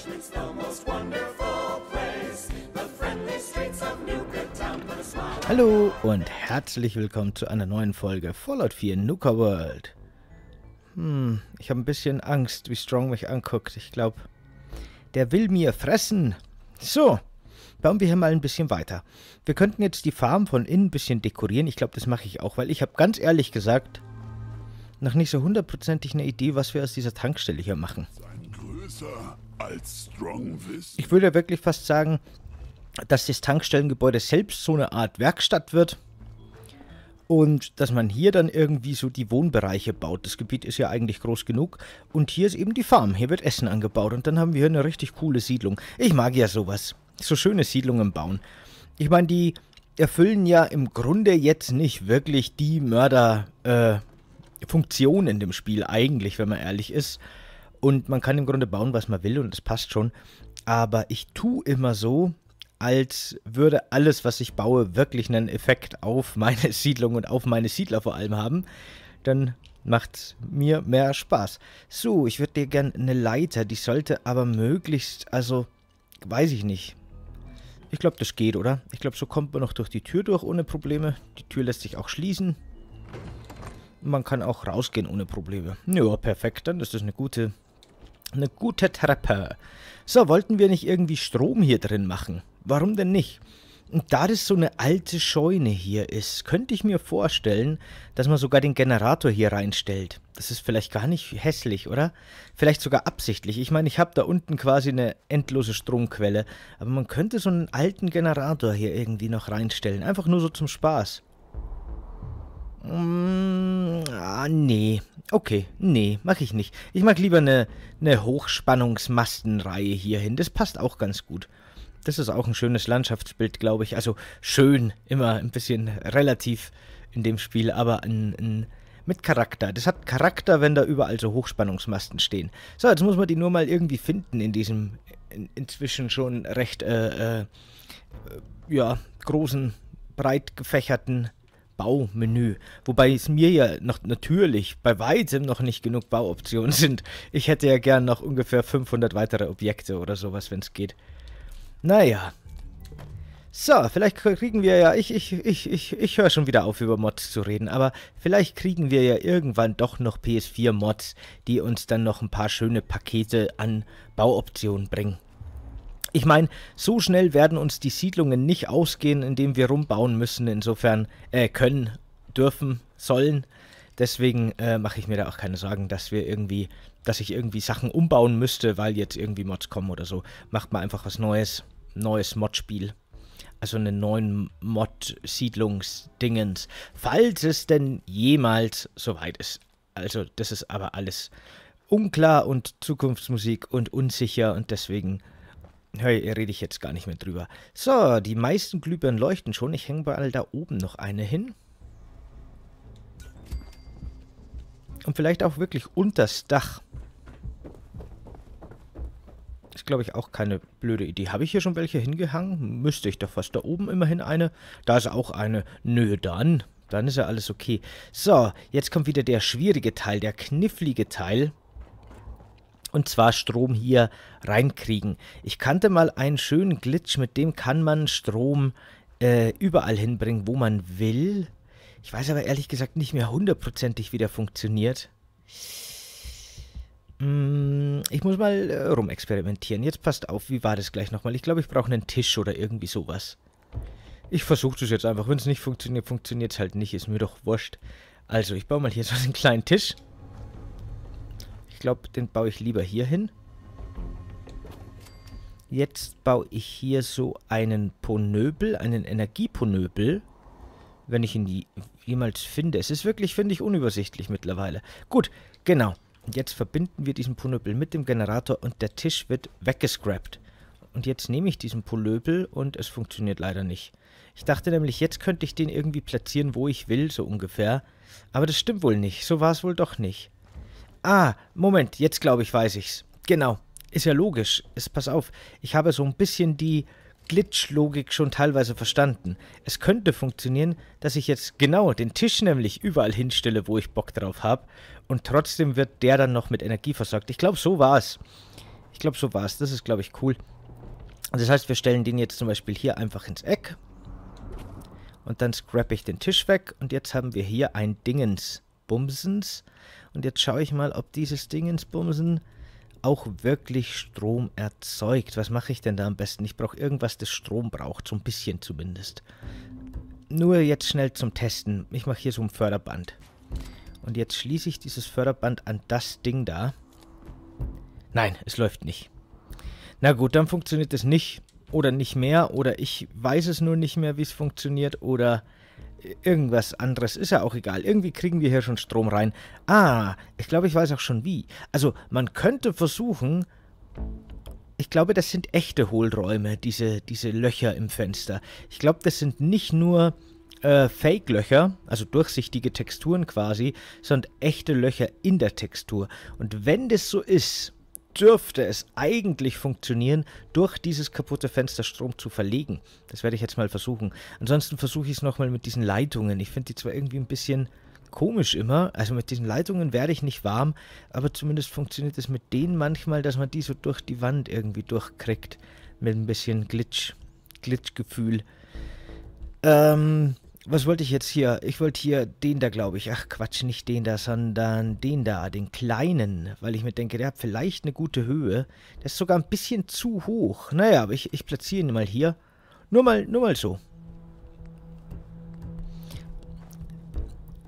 Richmond's the most wonderful place. The friendly streets of Newport Town put a smile Hallo und herzlich willkommen zu einer neuen Folge Fallout 4 Nuka World. Hm, ich habe ein bisschen Angst, wie Strong mich anguckt. Ich glaube, der will mir fressen. So, bauen wir hier mal ein bisschen weiter. Wir könnten jetzt die Farm von innen ein bisschen dekorieren. Ich glaube, das mache ich auch, weil ich habe ganz ehrlich gesagt noch nicht so hundertprozentig eine Idee, was wir aus dieser Tankstelle hier machen. Ein größer als Strong wisst. Ich würde wirklich fast sagen, dass das Tankstellengebäude selbst so eine Art Werkstatt wird und dass man hier dann irgendwie so die Wohnbereiche baut. Das Gebiet ist ja eigentlich groß genug und hier ist eben die Farm. Hier wird Essen angebaut und dann haben wir hier eine richtig coole Siedlung. Ich mag ja sowas. So schöne Siedlungen bauen. Ich meine, die erfüllen ja im Grunde jetzt nicht wirklich die Mörder äh, in dem Spiel eigentlich, wenn man ehrlich ist. Und man kann im Grunde bauen, was man will und das passt schon. Aber ich tue immer so, als würde alles, was ich baue, wirklich einen Effekt auf meine Siedlung und auf meine Siedler vor allem haben. Dann macht mir mehr Spaß. So, ich würde dir gerne eine Leiter, die sollte aber möglichst, also, weiß ich nicht. Ich glaube, das geht, oder? Ich glaube, so kommt man noch durch die Tür durch ohne Probleme. Die Tür lässt sich auch schließen. Man kann auch rausgehen ohne Probleme. Ja, perfekt. Dann ist das eine gute, eine gute Treppe. So, wollten wir nicht irgendwie Strom hier drin machen? Warum denn nicht? Und da das so eine alte Scheune hier ist, könnte ich mir vorstellen, dass man sogar den Generator hier reinstellt. Das ist vielleicht gar nicht hässlich, oder? Vielleicht sogar absichtlich. Ich meine, ich habe da unten quasi eine endlose Stromquelle. Aber man könnte so einen alten Generator hier irgendwie noch reinstellen. Einfach nur so zum Spaß. Mm, ah, nee. Okay, nee, mache ich nicht. Ich mag lieber eine, eine Hochspannungsmastenreihe hier. Das passt auch ganz gut. Das ist auch ein schönes Landschaftsbild, glaube ich. Also schön, immer ein bisschen relativ in dem Spiel, aber ein, ein, mit Charakter. Das hat Charakter, wenn da überall so Hochspannungsmasten stehen. So, jetzt muss man die nur mal irgendwie finden in diesem in, inzwischen schon recht, äh, äh, ja, großen, breit gefächerten Baumenü. Wobei es mir ja noch natürlich bei weitem noch nicht genug Bauoptionen sind. Ich hätte ja gern noch ungefähr 500 weitere Objekte oder sowas, wenn es geht. Naja. So, vielleicht kriegen wir ja, ich, ich, ich, ich, ich höre schon wieder auf, über Mods zu reden, aber vielleicht kriegen wir ja irgendwann doch noch PS4-Mods, die uns dann noch ein paar schöne Pakete an Bauoptionen bringen. Ich meine, so schnell werden uns die Siedlungen nicht ausgehen, indem wir rumbauen müssen, insofern äh, können, dürfen, sollen. Deswegen äh, mache ich mir da auch keine Sorgen, dass wir irgendwie, dass ich irgendwie Sachen umbauen müsste, weil jetzt irgendwie Mods kommen oder so. Macht mal einfach was Neues neues Mod-Spiel. Also einen neuen Mod-Siedlungsdingens. Falls es denn jemals soweit ist. Also das ist aber alles unklar und Zukunftsmusik und unsicher und deswegen hey, rede ich jetzt gar nicht mehr drüber. So, die meisten Glühbirnen leuchten schon. Ich hänge mal da oben noch eine hin. Und vielleicht auch wirklich unters Dach. Ist, glaube ich, auch keine blöde Idee. Habe ich hier schon welche hingehangen? Müsste ich doch fast. Da oben immerhin eine. Da ist auch eine. Nö, dann. Dann ist ja alles okay. So, jetzt kommt wieder der schwierige Teil, der knifflige Teil. Und zwar Strom hier reinkriegen. Ich kannte mal einen schönen Glitch, mit dem kann man Strom äh, überall hinbringen, wo man will. Ich weiß aber ehrlich gesagt nicht mehr hundertprozentig, wie der funktioniert. Mm, ich muss mal äh, rumexperimentieren. Jetzt passt auf, wie war das gleich nochmal? Ich glaube, ich brauche einen Tisch oder irgendwie sowas. Ich versuche das jetzt einfach. Wenn es nicht funktioniert, funktioniert es halt nicht. Ist mir doch wurscht. Also, ich baue mal hier so einen kleinen Tisch. Ich glaube, den baue ich lieber hier hin. Jetzt baue ich hier so einen Ponöbel, einen Energieponöbel. Wenn ich ihn jemals finde. Es ist wirklich, finde ich, unübersichtlich mittlerweile. Gut, genau. Jetzt verbinden wir diesen Polöbel mit dem Generator und der Tisch wird weggescrapped. Und jetzt nehme ich diesen Polöbel und es funktioniert leider nicht. Ich dachte nämlich, jetzt könnte ich den irgendwie platzieren, wo ich will, so ungefähr. Aber das stimmt wohl nicht. So war es wohl doch nicht. Ah, Moment, jetzt glaube ich, weiß ich's. Genau. Ist ja logisch. Ist, pass auf, ich habe so ein bisschen die Glitch-Logik schon teilweise verstanden. Es könnte funktionieren, dass ich jetzt genau den Tisch nämlich überall hinstelle, wo ich Bock drauf habe. Und trotzdem wird der dann noch mit Energie versorgt. Ich glaube, so war es. glaube, so war es. Das ist, glaube ich, cool. Das heißt, wir stellen den jetzt zum Beispiel hier einfach ins Eck. Und dann scrappe ich den Tisch weg. Und jetzt haben wir hier ein Dingensbumsens. Und jetzt schaue ich mal, ob dieses Dingensbumsen auch wirklich Strom erzeugt. Was mache ich denn da am besten? Ich brauche irgendwas, das Strom braucht. So ein bisschen zumindest. Nur jetzt schnell zum Testen. Ich mache hier so ein Förderband. Und jetzt schließe ich dieses Förderband an das Ding da. Nein, es läuft nicht. Na gut, dann funktioniert es nicht. Oder nicht mehr. Oder ich weiß es nur nicht mehr, wie es funktioniert. Oder irgendwas anderes. Ist ja auch egal. Irgendwie kriegen wir hier schon Strom rein. Ah, ich glaube, ich weiß auch schon wie. Also, man könnte versuchen... Ich glaube, das sind echte Hohlräume, diese, diese Löcher im Fenster. Ich glaube, das sind nicht nur äh, Fake-Löcher, also durchsichtige Texturen quasi, sondern echte Löcher in der Textur. Und wenn das so ist, dürfte es eigentlich funktionieren, durch dieses kaputte Fenster Strom zu verlegen. Das werde ich jetzt mal versuchen. Ansonsten versuche ich es nochmal mit diesen Leitungen. Ich finde die zwar irgendwie ein bisschen komisch immer, also mit diesen Leitungen werde ich nicht warm, aber zumindest funktioniert es mit denen manchmal, dass man die so durch die Wand irgendwie durchkriegt. Mit ein bisschen Glitch, Glitchgefühl. Ähm, was wollte ich jetzt hier? Ich wollte hier den da, glaube ich. Ach Quatsch, nicht den da, sondern den da, den kleinen. Weil ich mir denke, der hat vielleicht eine gute Höhe. Der ist sogar ein bisschen zu hoch. Naja, aber ich, ich platziere ihn mal hier. Nur mal, nur mal so.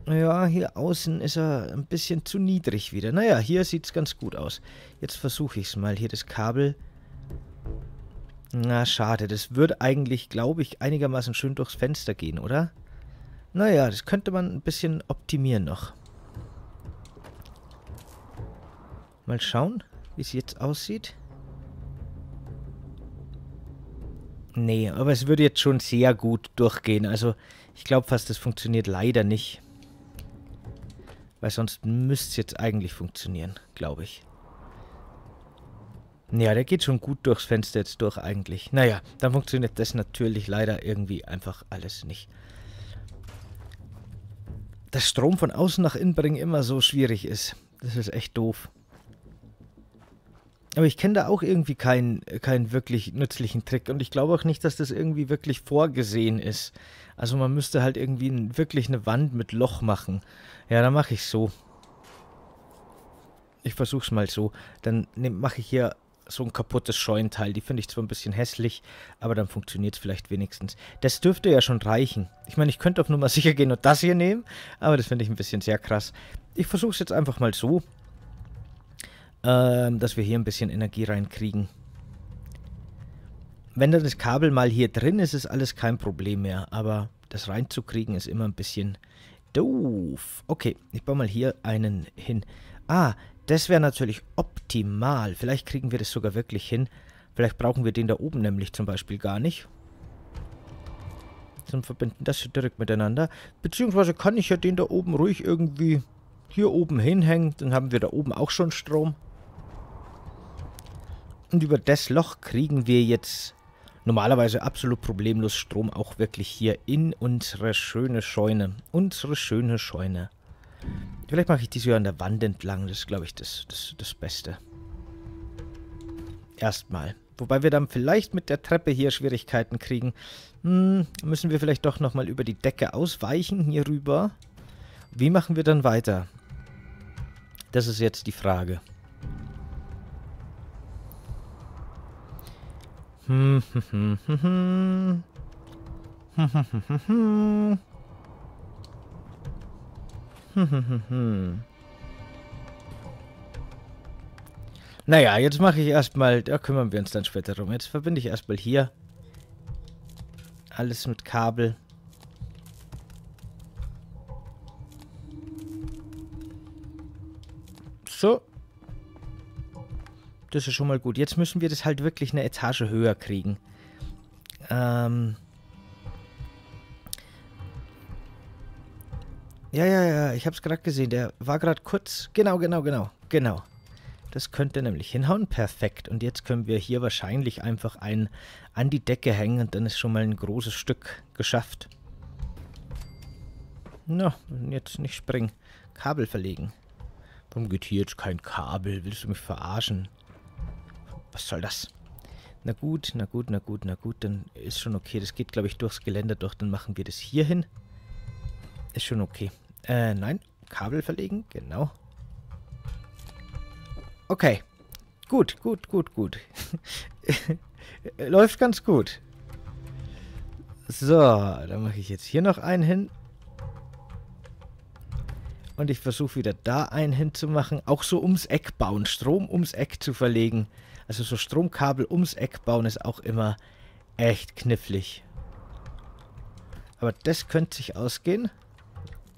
Ja, hier außen ist er ein bisschen zu niedrig wieder. Naja, hier sieht es ganz gut aus. Jetzt versuche ich es mal. Hier das Kabel. Na, schade. Das würde eigentlich, glaube ich, einigermaßen schön durchs Fenster gehen, oder? Naja, das könnte man ein bisschen optimieren noch. Mal schauen, wie es jetzt aussieht. Nee, aber es würde jetzt schon sehr gut durchgehen. Also, ich glaube fast, das funktioniert leider nicht. Weil sonst müsste es jetzt eigentlich funktionieren, glaube ich. Ja, der geht schon gut durchs Fenster jetzt durch eigentlich. Naja, dann funktioniert das natürlich leider irgendwie einfach alles nicht dass Strom von außen nach innen bringen immer so schwierig ist. Das ist echt doof. Aber ich kenne da auch irgendwie keinen, keinen wirklich nützlichen Trick. Und ich glaube auch nicht, dass das irgendwie wirklich vorgesehen ist. Also man müsste halt irgendwie wirklich eine Wand mit Loch machen. Ja, dann mache ich so. Ich versuche es mal so. Dann mache ich hier so ein kaputtes Scheunenteil. Die finde ich zwar ein bisschen hässlich, aber dann funktioniert es vielleicht wenigstens. Das dürfte ja schon reichen. Ich meine, ich könnte auf Nummer sicher gehen und das hier nehmen, aber das finde ich ein bisschen sehr krass. Ich versuche es jetzt einfach mal so, ähm, dass wir hier ein bisschen Energie reinkriegen. Wenn dann das Kabel mal hier drin ist, ist alles kein Problem mehr, aber das reinzukriegen ist immer ein bisschen doof. Okay, ich baue mal hier einen hin. Ah, das wäre natürlich optimal. Vielleicht kriegen wir das sogar wirklich hin. Vielleicht brauchen wir den da oben nämlich zum Beispiel gar nicht. Dann verbinden das hier direkt miteinander. Beziehungsweise kann ich ja den da oben ruhig irgendwie hier oben hinhängen. Dann haben wir da oben auch schon Strom. Und über das Loch kriegen wir jetzt normalerweise absolut problemlos Strom auch wirklich hier in unsere schöne Scheune. Unsere schöne Scheune. Vielleicht mache ich diese ja an der Wand entlang. Das ist, glaube ich, das, das, das Beste. Erstmal. Wobei wir dann vielleicht mit der Treppe hier Schwierigkeiten kriegen. Hm, müssen wir vielleicht doch nochmal über die Decke ausweichen hier rüber. Wie machen wir dann weiter? Das ist jetzt die Frage. Hm, hm, hm, hm, hm. Hm, hm, hm, hm, hm. naja, jetzt mache ich erstmal, da kümmern wir uns dann später drum. Jetzt verbinde ich erstmal hier alles mit Kabel. So. Das ist schon mal gut. Jetzt müssen wir das halt wirklich eine Etage höher kriegen. Ähm... Ja, ja, ja, ich habe es gerade gesehen. Der war gerade kurz... Genau, genau, genau, genau. Das könnte nämlich hinhauen. Perfekt. Und jetzt können wir hier wahrscheinlich einfach einen an die Decke hängen und dann ist schon mal ein großes Stück geschafft. Na, jetzt nicht springen. Kabel verlegen. Warum geht hier jetzt kein Kabel? Willst du mich verarschen? Was soll das? Na gut, na gut, na gut, na gut, dann ist schon okay. Das geht, glaube ich, durchs Geländer durch. Dann machen wir das hier hin. Ist schon okay. Äh, nein. Kabel verlegen, genau. Okay. Gut, gut, gut, gut. Läuft ganz gut. So, dann mache ich jetzt hier noch einen hin. Und ich versuche wieder da einen hinzumachen. Auch so ums Eck bauen. Strom ums Eck zu verlegen. Also so Stromkabel ums Eck bauen ist auch immer echt knifflig. Aber das könnte sich ausgehen.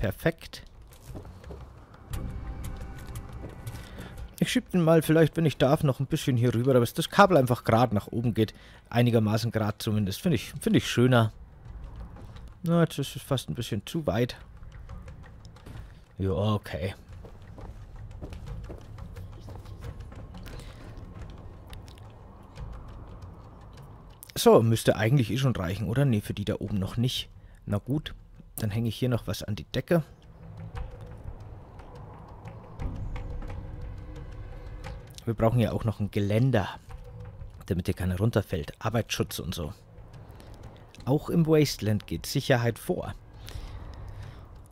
Perfekt. Ich schiebe den mal vielleicht, wenn ich darf, noch ein bisschen hier rüber, dass das Kabel einfach gerade nach oben geht. Einigermaßen gerade zumindest. Finde ich, find ich schöner. Na, jetzt ist es fast ein bisschen zu weit. Ja, okay. So, müsste eigentlich eh schon reichen, oder? Ne, für die da oben noch nicht. Na gut, dann hänge ich hier noch was an die Decke. Wir brauchen ja auch noch ein Geländer, damit hier keiner runterfällt. Arbeitsschutz und so. Auch im Wasteland geht Sicherheit vor.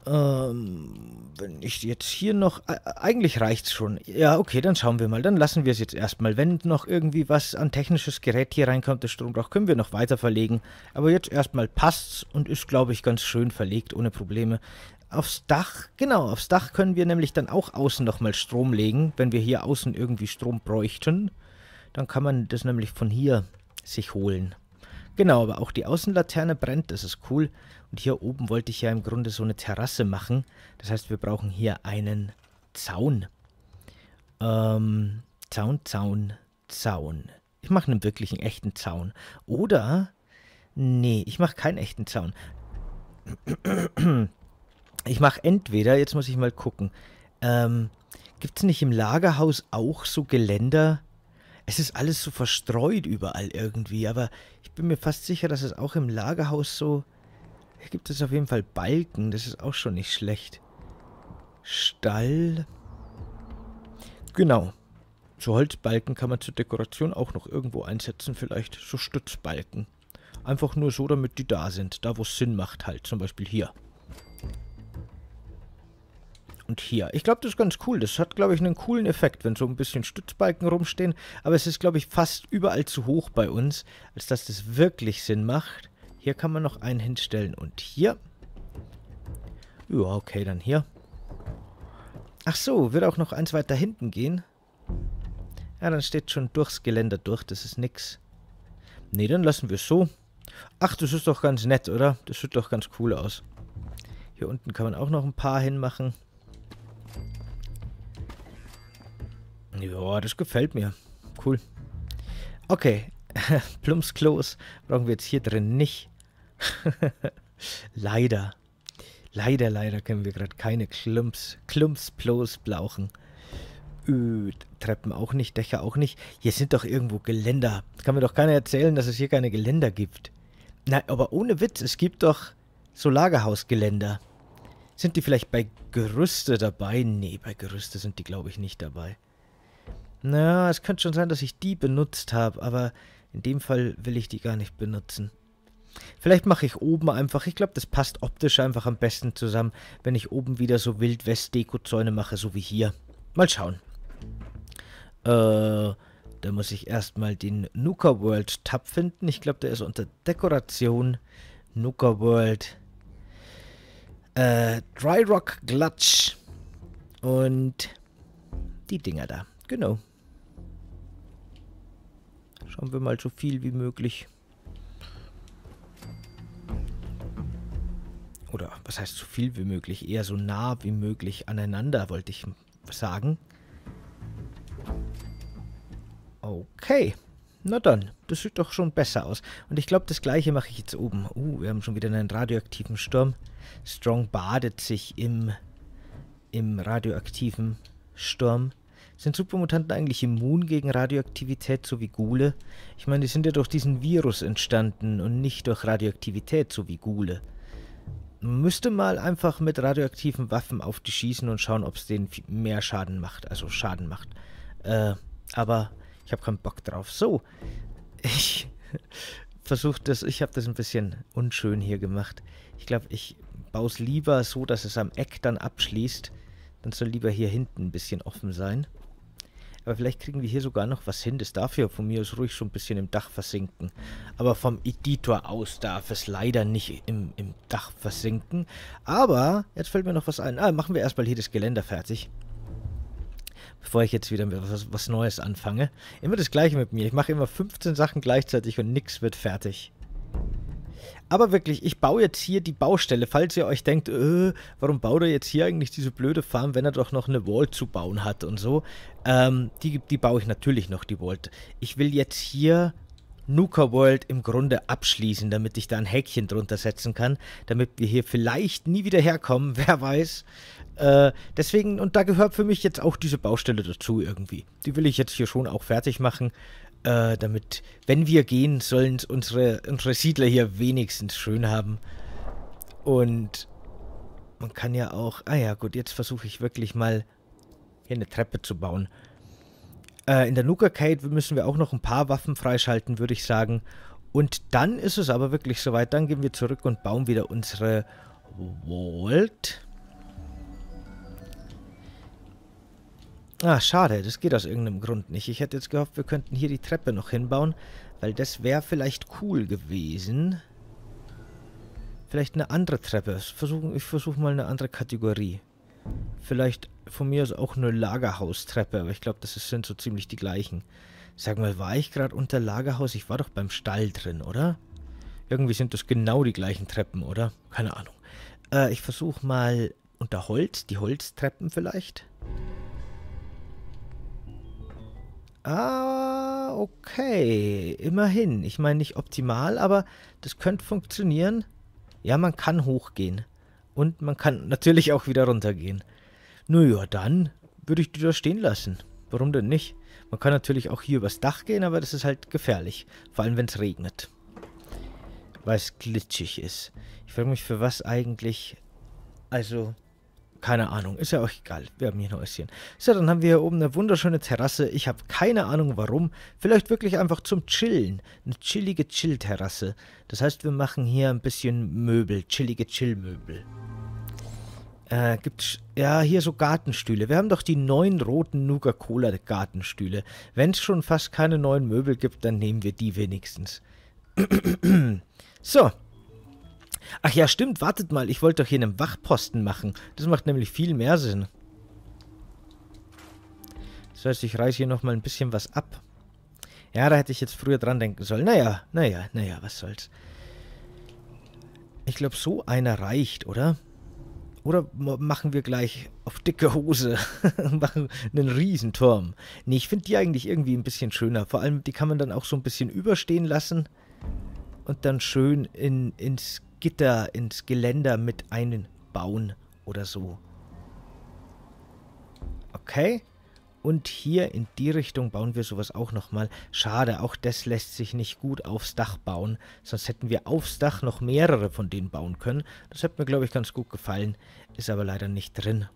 Ähm, wenn ich jetzt hier noch... Äh, eigentlich reicht's schon. Ja, okay, dann schauen wir mal. Dann lassen wir es jetzt erstmal. Wenn noch irgendwie was an technisches Gerät hier reinkommt, das Strom braucht, können wir noch weiter verlegen. Aber jetzt erstmal passt's und ist, glaube ich, ganz schön verlegt, ohne Probleme. Aufs Dach, genau, aufs Dach können wir nämlich dann auch außen nochmal Strom legen, wenn wir hier außen irgendwie Strom bräuchten. Dann kann man das nämlich von hier sich holen. Genau, aber auch die Außenlaterne brennt, das ist cool. Und hier oben wollte ich ja im Grunde so eine Terrasse machen. Das heißt, wir brauchen hier einen Zaun. Ähm, Zaun, Zaun, Zaun. Ich mache einen wirklichen echten Zaun. Oder, nee, ich mache keinen echten Zaun. Ich mache entweder, jetzt muss ich mal gucken, ähm, gibt es nicht im Lagerhaus auch so Geländer? Es ist alles so verstreut überall irgendwie, aber ich bin mir fast sicher, dass es auch im Lagerhaus so gibt es auf jeden Fall Balken, das ist auch schon nicht schlecht. Stall. Genau. So Holzbalken kann man zur Dekoration auch noch irgendwo einsetzen, vielleicht so Stützbalken. Einfach nur so, damit die da sind, da wo es Sinn macht halt, zum Beispiel hier. Und hier. Ich glaube, das ist ganz cool. Das hat, glaube ich, einen coolen Effekt, wenn so ein bisschen Stützbalken rumstehen. Aber es ist, glaube ich, fast überall zu hoch bei uns, als dass das wirklich Sinn macht. Hier kann man noch einen hinstellen. Und hier. Ja, okay, dann hier. Ach so, wird auch noch eins weiter hinten gehen. Ja, dann steht schon durchs Geländer durch. Das ist nix. Nee, dann lassen wir es so. Ach, das ist doch ganz nett, oder? Das sieht doch ganz cool aus. Hier unten kann man auch noch ein paar hinmachen. Ja, das gefällt mir. Cool. Okay. Plumpsklos brauchen wir jetzt hier drin nicht. leider. Leider, leider können wir gerade keine Klumps, Klumpsplos brauchen. Ö, Treppen auch nicht, Dächer auch nicht. Hier sind doch irgendwo Geländer. Kann mir doch keiner erzählen, dass es hier keine Geländer gibt. Nein, aber ohne Witz, es gibt doch so Lagerhausgeländer. Sind die vielleicht bei Gerüste dabei? Nee, bei Gerüste sind die, glaube ich, nicht dabei. Na, es könnte schon sein, dass ich die benutzt habe, aber in dem Fall will ich die gar nicht benutzen. Vielleicht mache ich oben einfach, ich glaube, das passt optisch einfach am besten zusammen, wenn ich oben wieder so Wild-West-Deko-Zäune mache, so wie hier. Mal schauen. Äh, da muss ich erstmal den Nuka World Tab finden. Ich glaube, der ist unter Dekoration. Nuka World. Äh, Dry Rock Glutch. Und die Dinger da. Genau. Schauen wir mal so viel wie möglich. Oder was heißt so viel wie möglich? Eher so nah wie möglich aneinander, wollte ich sagen. Okay. Na dann, das sieht doch schon besser aus. Und ich glaube, das gleiche mache ich jetzt oben. Uh, wir haben schon wieder einen radioaktiven Sturm. Strong badet sich im, im radioaktiven Sturm. Sind Supermutanten eigentlich immun gegen Radioaktivität, so wie Gule? Ich meine, die sind ja durch diesen Virus entstanden und nicht durch Radioaktivität, so wie Gule. Man müsste mal einfach mit radioaktiven Waffen auf die schießen und schauen, ob es denen mehr Schaden macht. Also Schaden macht. Äh, aber ich habe keinen Bock drauf. So, ich versuche das, ich habe das ein bisschen unschön hier gemacht. Ich glaube, ich baue es lieber so, dass es am Eck dann abschließt. Dann soll lieber hier hinten ein bisschen offen sein. Aber vielleicht kriegen wir hier sogar noch was hin. Das darf ja von mir aus ruhig schon ein bisschen im Dach versinken. Aber vom Editor aus darf es leider nicht im, im Dach versinken. Aber, jetzt fällt mir noch was ein. Ah, machen wir erstmal hier das Geländer fertig. Bevor ich jetzt wieder was, was Neues anfange. Immer das gleiche mit mir. Ich mache immer 15 Sachen gleichzeitig und nichts wird fertig. Aber wirklich, ich baue jetzt hier die Baustelle, falls ihr euch denkt, äh, warum baut er jetzt hier eigentlich diese blöde Farm, wenn er doch noch eine Wall zu bauen hat und so. Ähm, die, die baue ich natürlich noch, die Vault. Ich will jetzt hier Nuka World im Grunde abschließen, damit ich da ein Häkchen drunter setzen kann, damit wir hier vielleicht nie wieder herkommen, wer weiß. Äh, deswegen, und da gehört für mich jetzt auch diese Baustelle dazu irgendwie. Die will ich jetzt hier schon auch fertig machen äh, damit, wenn wir gehen, sollen unsere, unsere Siedler hier wenigstens schön haben. Und man kann ja auch... Ah ja, gut, jetzt versuche ich wirklich mal hier eine Treppe zu bauen. Äh, in der Nuka-Cade müssen wir auch noch ein paar Waffen freischalten, würde ich sagen. Und dann ist es aber wirklich soweit. Dann gehen wir zurück und bauen wieder unsere Vault. Ah, schade, das geht aus irgendeinem Grund nicht. Ich hätte jetzt gehofft, wir könnten hier die Treppe noch hinbauen, weil das wäre vielleicht cool gewesen. Vielleicht eine andere Treppe. Ich versuche mal eine andere Kategorie. Vielleicht von mir aus auch eine Lagerhaustreppe, aber ich glaube, das sind so ziemlich die gleichen. Sag mal, war ich gerade unter Lagerhaus? Ich war doch beim Stall drin, oder? Irgendwie sind das genau die gleichen Treppen, oder? Keine Ahnung. Äh, ich versuche mal unter Holz, die Holztreppen vielleicht. Ah, okay. Immerhin. Ich meine nicht optimal, aber das könnte funktionieren. Ja, man kann hochgehen. Und man kann natürlich auch wieder runtergehen. Naja, dann würde ich die da stehen lassen. Warum denn nicht? Man kann natürlich auch hier übers Dach gehen, aber das ist halt gefährlich. Vor allem, wenn es regnet. Weil es glitschig ist. Ich frage mich, für was eigentlich... Also, keine Ahnung, ist ja auch egal. Wir haben hier ein Häuschen. So, dann haben wir hier oben eine wunderschöne Terrasse. Ich habe keine Ahnung warum. Vielleicht wirklich einfach zum Chillen. Eine chillige Chill-Terrasse. Das heißt, wir machen hier ein bisschen Möbel. Chillige Chill-Möbel. Äh, gibt's, ja, hier so Gartenstühle. Wir haben doch die neuen roten Nuka-Cola Gartenstühle. Wenn es schon fast keine neuen Möbel gibt, dann nehmen wir die wenigstens. so, Ach ja, stimmt, wartet mal, ich wollte doch hier einen Wachposten machen. Das macht nämlich viel mehr Sinn. Das heißt, ich reiße hier nochmal ein bisschen was ab. Ja, da hätte ich jetzt früher dran denken sollen. Naja, naja, naja, was soll's. Ich glaube, so einer reicht, oder? Oder machen wir gleich auf dicke Hose machen einen Riesenturm. Nee, ich finde die eigentlich irgendwie ein bisschen schöner. Vor allem, die kann man dann auch so ein bisschen überstehen lassen und dann schön in, ins Gitter ins Geländer mit einbauen oder so. Okay. Und hier in die Richtung bauen wir sowas auch nochmal. Schade, auch das lässt sich nicht gut aufs Dach bauen. Sonst hätten wir aufs Dach noch mehrere von denen bauen können. Das hätte mir, glaube ich, ganz gut gefallen. Ist aber leider nicht drin.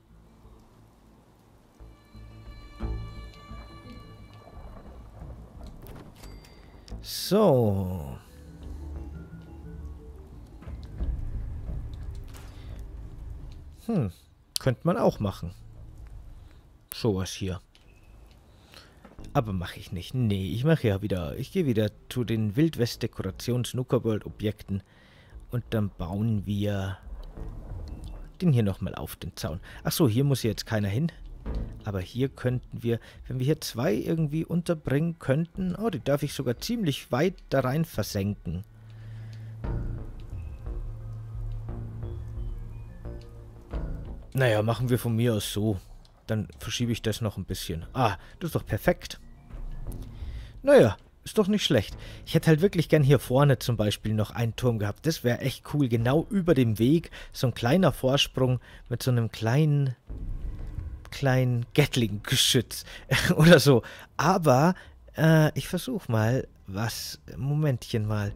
So. Hm, könnte man auch machen. Sowas hier. Aber mache ich nicht. Nee, ich mache ja wieder... Ich gehe wieder zu den Wildwest-Dekorations-Snookerworld-Objekten. Und dann bauen wir den hier nochmal auf den Zaun. Achso, hier muss jetzt keiner hin. Aber hier könnten wir, wenn wir hier zwei irgendwie unterbringen könnten... Oh, die darf ich sogar ziemlich weit da rein versenken. Naja, machen wir von mir aus so. Dann verschiebe ich das noch ein bisschen. Ah, das ist doch perfekt. Naja, ist doch nicht schlecht. Ich hätte halt wirklich gern hier vorne zum Beispiel noch einen Turm gehabt. Das wäre echt cool. Genau über dem Weg. So ein kleiner Vorsprung mit so einem kleinen kleinen Gatling-Geschütz oder so. Aber äh, ich versuche mal was. Momentchen mal.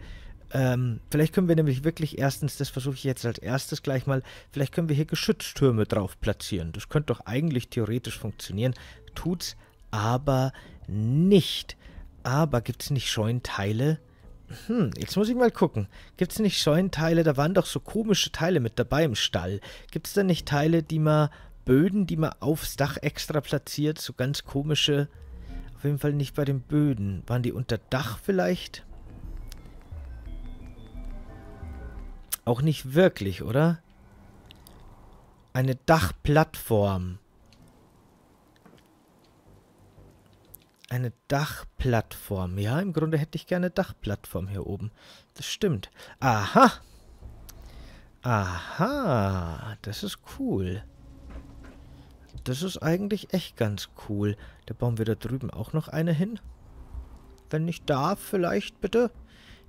Ähm, vielleicht können wir nämlich wirklich erstens, das versuche ich jetzt als erstes gleich mal, vielleicht können wir hier Geschütztürme drauf platzieren. Das könnte doch eigentlich theoretisch funktionieren, tut's aber nicht. Aber gibt es nicht Scheunenteile? Hm, jetzt muss ich mal gucken. Gibt es nicht Scheunenteile? Da waren doch so komische Teile mit dabei im Stall. Gibt es da nicht Teile, die man, Böden, die man aufs Dach extra platziert? So ganz komische. Auf jeden Fall nicht bei den Böden. Waren die unter Dach vielleicht? Auch nicht wirklich, oder? Eine Dachplattform. Eine Dachplattform. Ja, im Grunde hätte ich gerne Dachplattform hier oben. Das stimmt. Aha. Aha. Das ist cool. Das ist eigentlich echt ganz cool. Da bauen wir da drüben auch noch eine hin. Wenn ich darf, vielleicht bitte.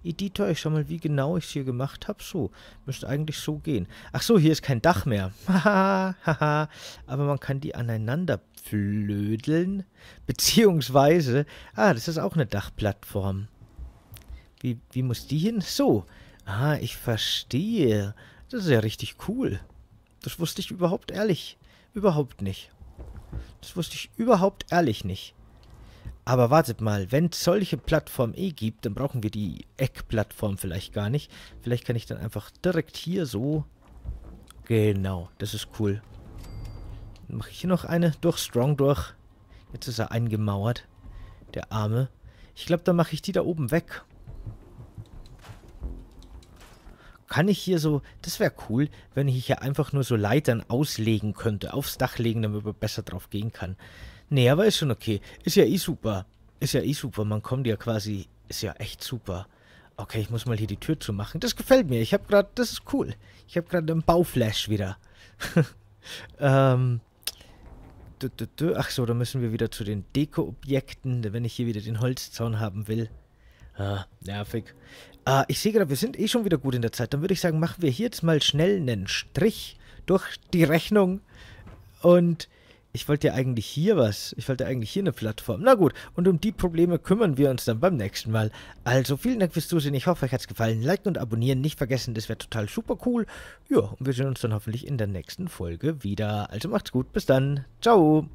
Editor, ich schau mal, wie genau ich es hier gemacht habe. So, müsste eigentlich so gehen. Ach so, hier ist kein Dach mehr. Haha. Aber man kann die aneinander flödeln. Beziehungsweise, ah, das ist auch eine Dachplattform. Wie, wie muss die hin? So. Ah, ich verstehe. Das ist ja richtig cool. Das wusste ich überhaupt ehrlich. Überhaupt nicht. Das wusste ich überhaupt ehrlich nicht. Aber wartet mal, wenn es solche Plattformen eh gibt, dann brauchen wir die Eckplattform vielleicht gar nicht. Vielleicht kann ich dann einfach direkt hier so... Genau, das ist cool. Dann mache ich hier noch eine durch Strong durch. Jetzt ist er eingemauert. Der Arme. Ich glaube, dann mache ich die da oben weg. Kann ich hier so... Das wäre cool, wenn ich hier einfach nur so Leitern auslegen könnte. Aufs Dach legen, damit man besser drauf gehen kann. Nee, aber ist schon okay. Ist ja eh super. Ist ja eh super. Man kommt ja quasi... Ist ja echt super. Okay, ich muss mal hier die Tür zumachen. Das gefällt mir. Ich habe gerade... Das ist cool. Ich habe gerade einen Bauflash wieder. ähm... Ach so, da müssen wir wieder zu den Deko-Objekten, wenn ich hier wieder den Holzzaun haben will. Ah, nervig. Ah, ich sehe gerade, wir sind eh schon wieder gut in der Zeit. Dann würde ich sagen, machen wir hier jetzt mal schnell einen Strich durch die Rechnung. Und ich wollte ja eigentlich hier was. Ich wollte eigentlich hier eine Plattform. Na gut, und um die Probleme kümmern wir uns dann beim nächsten Mal. Also vielen Dank fürs Zusehen. Ich hoffe, euch hat es gefallen. Liken und abonnieren nicht vergessen, das wäre total super cool. Ja, und wir sehen uns dann hoffentlich in der nächsten Folge wieder. Also macht's gut, bis dann. Ciao.